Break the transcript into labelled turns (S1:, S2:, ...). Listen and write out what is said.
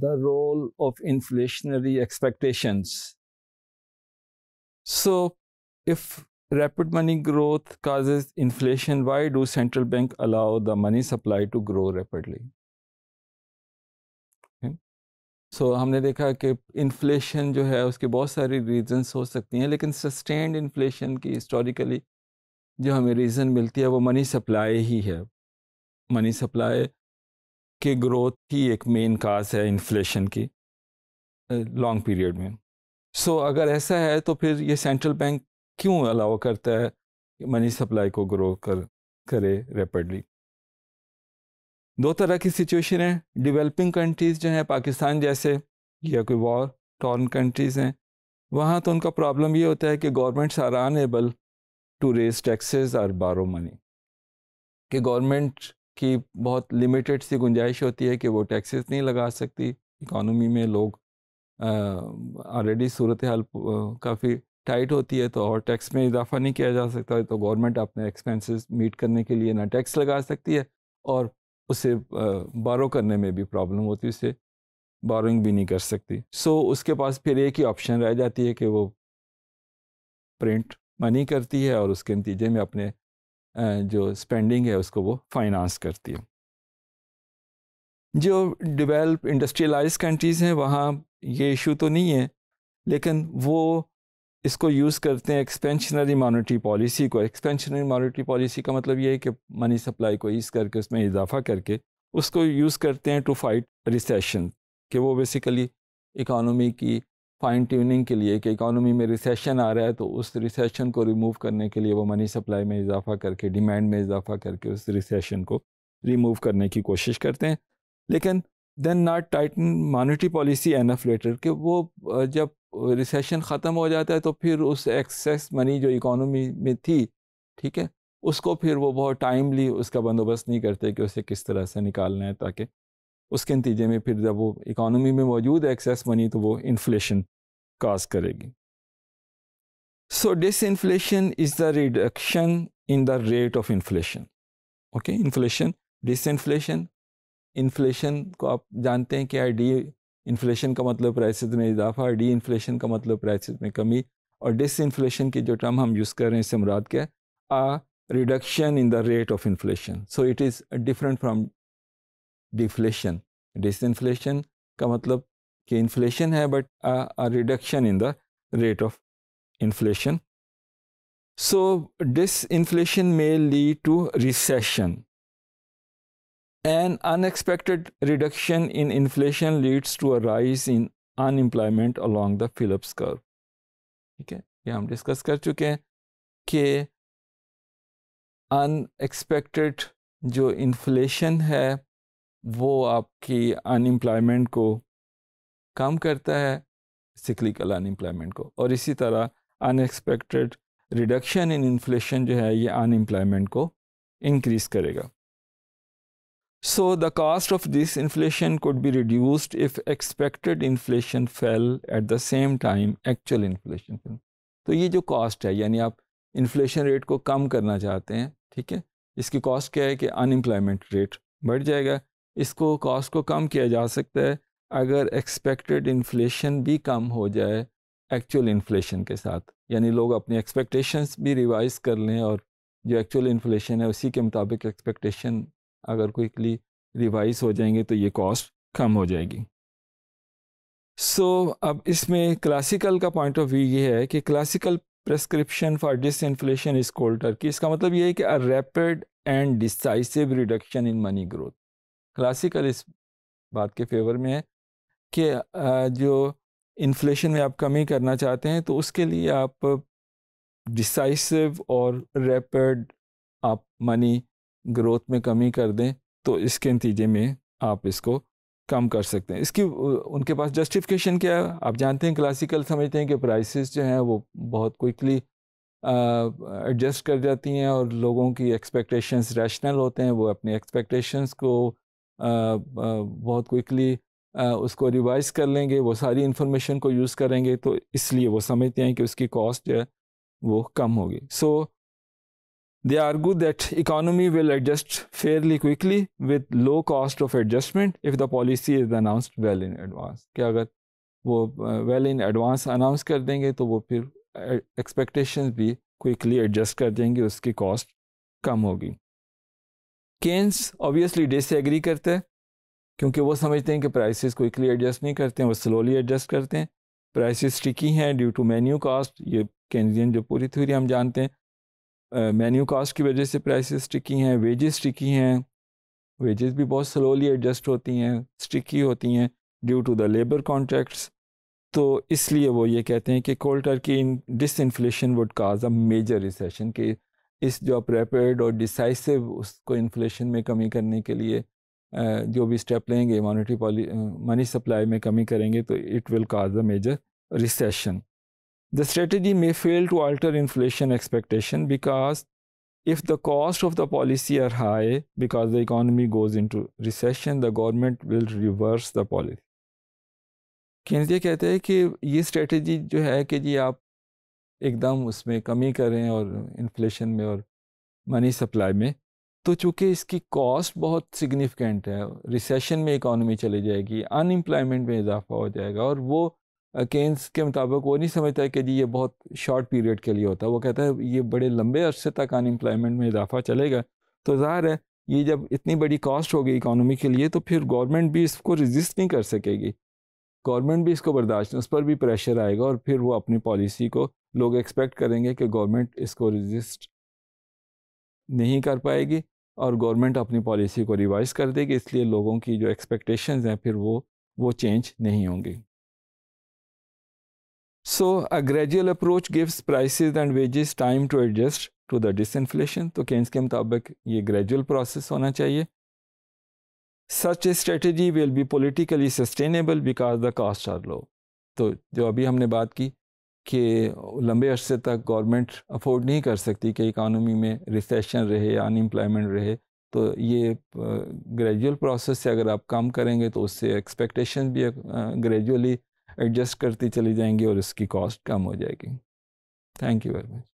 S1: the role of inflationary expectations. So, if rapid money growth causes inflation, why do central bank allow the money supply to grow rapidly? So so, हमने देखा कि inflation जो है उसके बहुत सारी reasons हो सकती हैं लेकिन सस्टेंड इन्फ्लेशन की हिस्टोरिकली जो हमें रीज़न मिलती है वो मनी सप्लाई ही है मनी सप्लाई की ग्रोथ ही एक मेन काज है इन्फ्लेशन की लॉन्ग पीरियड में। सो so, अगर ऐसा है तो फिर ये सेंट्रल बैंक क्यों अलाउ करता है मनी सप्लाई को ग्रो कर करे रैपिडली दो तरह की सिचुएशन है। डेवलपिंग कंट्रीज़ जो हैं पाकिस्तान जैसे या कोई वॉर टॉर्न कंट्रीज़ हैं वहाँ तो उनका प्रॉब्लम ये होता है कि governments are unable to raise taxes और बारो मनी कि गवर्नमेंट की बहुत लिमिटेड सी गुंजाइश होती है कि वो टैक्सेस नहीं लगा सकती। इकोनॉमी में लोग ऑलरेडी सूरत हाल काफ़ी टाइट होती है तो और टैक्स में इजाफा नहीं किया जा सकता तो गवर्नमेंट अपने एक्सपेंसेस मीट करने के लिए ना टैक्स लगा सकती है और उसे बारो करने में भी प्रॉब्लम होती है उसे बारोइंग भी नहीं कर सकती। सो so, उसके पास फिर एक ही ऑप्शन रह जाती है कि वो प्रिंट मनी करती है और उसके नतीजे में अपने जो स्पेंडिंग है उसको वो फाइनेंस करती है। जो डेवलप इंडस्ट्रियलाइज कंट्रीज़ हैं, वहाँ ये इशू तो नहीं है, लेकिन वो इसको यूज़ करते हैं एक्सपेंशनरी मॉनेटरी पॉलिसी को। एक्सपेंशनरी मॉनेटरी पॉलिसी का मतलब ये है कि मनी सप्लाई को ईज करके, उसमें इजाफा करके उसको यूज़ करते हैं टू फाइट रिसेशन कि वो बेसिकली इकानमी की फाइन ट्यूनिंग के लिए कि इकानमी में रिसेशन आ रहा है तो उस रिसेशन को रिमूव करने के लिए वो मनी सप्लाई में इजाफा करके डिमांड में इजाफा करके उस रिसेशन को रिमूव करने की कोशिश करते हैं। लेकिन then not tighten monetary policy enough later कि वो जब रिसेशन ख़त्म हो जाता है तो फिर उस एक्सेस मनी जो इकोनॉमी में थी, ठीक है, उसको फिर वो बहुत टाइमली उसका बंदोबस्त नहीं करते कि उसे किस तरह से निकालना है ताकि उसके नतीजे में फिर जब वो इकानमी में मौजूद है एक्सेस मनी तो वो इन्फ्लेशन काज करेगी। So disinflation is the reduction in the rate of inflation okay inflation disinflation inflation को आप जानते हैं कि आई डी इन्फ्लेशन का मतलब प्राइसेस में इजाफा डी इन्फ्लेशन का मतलब प्राइसेस में कमी और डिस इन्फ्लेशन की जो टर्म हम यूज़ कर रहे हैं, इससे मुराद क्या है? A reduction in the rate of inflation so it is different from deflation disinflation का मतलब कि इन्फ्लेशन है but reduction in the rate of inflation so disinflation में lead to recession An unexpected reduction in inflation leads to a rise in unemployment along the Phillips curve. ठीक है ये हम discuss कर चुके हैं कि अनएक्सपेक्टेड जो इन्फ्लेशन है वो आपकी अनएम्प्लॉयमेंट को कम करता है सिक्लिकल अनएम्प्लॉयमेंट को। और इसी तरह अनएक्सपेक्टेड रिडक्शन इन इन्फ्लेशन जो है, ये अनएम्प्लॉयमेंट को इंक्रीज़ करेगा। So, the cost of this inflation could be reduced if expected inflation fell at the same time actual inflation fell. तो ये जो कॉस्ट है, यानी आप इन्फ्लेशन रेट को कम करना चाहते हैं, ठीक है? इसकी कॉस्ट क्या है कि अनएम्प्लॉयमेंट रेट बढ़ जाएगा। इसको कॉस्ट को कम किया जा सकता है अगर एक्सपेक्टेड इन्फ्लेशन भी कम हो जाए एक्चुअल इन्फ्लेशन के साथ। यानी लोग अपनी एक्सपेक्टेशंस भी रिवाइज कर लें और जो एक्चुअल इन्फ्लेशन है उसी के मुताबिक एक्सपेक्टेशन अगर क्विकली रिवाइज हो जाएँगे तो ये कॉस्ट कम हो जाएगी। सो so, अब इसमें क्लासिकल का पॉइंट ऑफ़ व्यू ये है कि classical prescription for disinflation is cold turkey कि इसका मतलब ये है कि a rapid and decisive reduction in money growth classical इस बात के फेवर में है कि जो इन्फ्लेशन में आप कमी करना चाहते हैं तो उसके लिए आप डिसाइसिव और रैपिड आप मनी ग्रोथ में कमी कर दें तो इसके नतीजे में आप इसको कम कर सकते हैं। इसकी उनके पास जस्टिफिकेशन क्या है? आप जानते हैं, क्लासिकल समझते हैं कि प्राइसेस जो हैं, वो बहुत क्विकली एडजस्ट कर जाती हैं और लोगों की एक्सपेक्टेशंस रैशनल होते हैं, वो अपनी एक्सपेक्टेशंस को बहुत क्विकली उसको रिवाइज़ कर लेंगे, वो सारी इन्फॉर्मेशन को यूज़ करेंगे तो इसलिए वो समझते हैं कि उसकी कॉस्ट जो है, वो कम होगी। So they argue that economy will adjust fairly quickly with low cost of adjustment if the policy is announced well in advance कि अगर वो वेल इन एडवांस अनाउंस कर देंगे तो वो फिर एक्सपेक्टेशन भी क्विकली एडजस्ट कर देंगे, उसकी कॉस्ट कम होगी। केन्स ऑब्वियसली डिसएग्री करते हैं, क्योंकि वो समझते हैं कि प्राइसेस क्विकली एडजस्ट नहीं करते हैं वो स्लोली एडजस्ट करते हैं। प्राइसेस स्टिकी हैं ड्यू टू मेन्यू कास्ट ये केंजियन जो पूरी थ्योरी हम जानते हैं। मेन्यू कास्ट की वजह से प्राइसेस स्टिकी हैं वेजेस स्टिकी हैं वेजेस भी बहुत स्लोली एडजस्ट होती हैं स्टिकी होती हैं due to the labour contracts तो इसलिए वो ये कहते हैं कि cold turkey in disinflation would cause a major recession कि इस जो रैपिड और डिसाइसिव उसको इन्फ्लेशन में कमी करने के लिए जो भी स्टेप लेंगे मॉनेटरी पॉली मनी सप्लाई में कमी करेंगे तो it will cause a major recession the strategy may fail to alter inflation expectation because if the cost of the policy are high, because the economy goes into recession, the government will reverse the policy. केंद्रीय कहते हैं कि ये strategy जो है कि जी आप एकदम उसमें कमी करें और इन्फ्लेशन में और मनी सप्लाई में। तो चूँकि इसकी कॉस्ट बहुत सिग्निफिकेंट है रिसेशन में इकॉनमी चली जाएगी अनएम्प्लॉयमेंट में इजाफा हो जाएगा और वो केन्स के मुताबिक वो नहीं समझता है कि जी ये बहुत शॉर्ट पीरियड के लिए होता है। वो कहता है ये बड़े लंबे अरसे तक अनएम्प्लॉयमेंट में इजाफा चलेगा। तो ज़ाहिर है, ये जब इतनी बड़ी कॉस्ट होगी इकानमी के लिए तो फिर गवर्नमेंट भी इसको रजिस्ट नहीं कर सकेगी। गवर्नमेंट भी इसको बर्दाश्त उस पर भी प्रेशर आएगा और फिर वो अपनी पॉलिसी को लोग एक्सपेक्ट करेंगे कि गवर्नमेंट इसको रजिस्ट नहीं कर पाएगी और गवर्नमेंट अपनी पॉलिसी को रिवाइज कर देगी, इसलिए लोगों की जो एक्सपेक्टेशंस हैं फिर वो वो चेंज नहीं होंगी। So a gradual approach gives prices and wages time to adjust to the disinflation तो केंस के मुताबिक ये ग्रेजुअल प्रोसेस होना चाहिए। Such a strategy will be politically sustainable because the cost are low तो जो अभी हमने बात की कि लंबे अरसे तक गवर्नमेंट अफोर्ड नहीं कर सकती कि इकानमी में रिसेशन रहे अनएम्प्लॉयमेंट रहे तो ये ग्रेजुअल प्रोसेस से अगर आप काम करेंगे तो उससे एक्सपेक्टेशन भी ग्रेजुअली एडजस्ट करती चली जाएँगी और इसकी कॉस्ट कम हो जाएगी। Thank you very much